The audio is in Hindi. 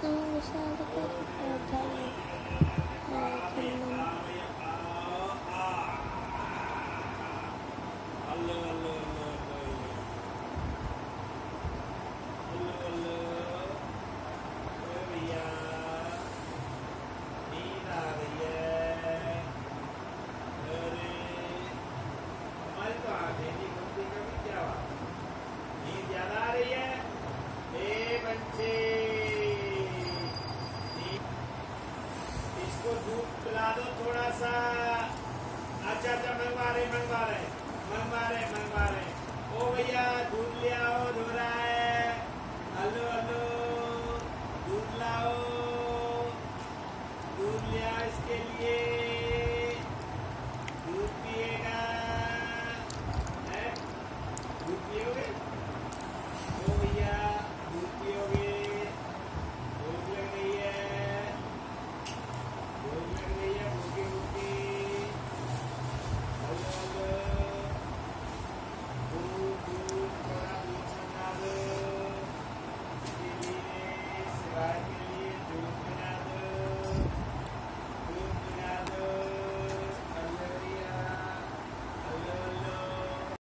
どうしたら इसको दूध पिला दो थोड़ा सा अच्छा अच्छा मंगवा रहे मंगवा रहे मंगवा रहे मंगवा रहे। ओ भैया, दूध ले आओ, धो रहा है। हेलो हेलो दूध लाओ। दूध ले आओ इसके लिए। दूध पिएगा? दूध पियोगे? पियोगे